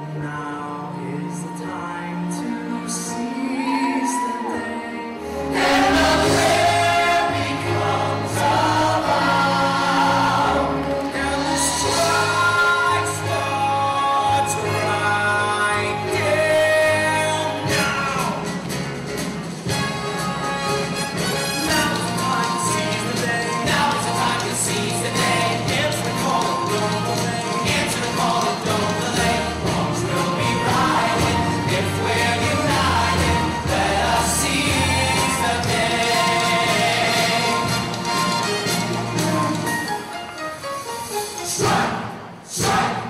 Now is the time to see. strike, strike.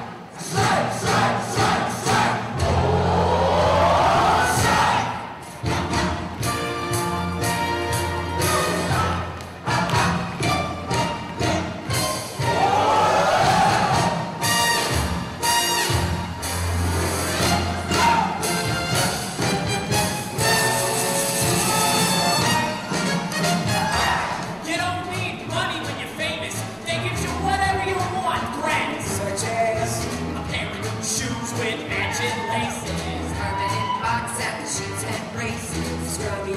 race. Scrub me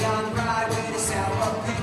with a to South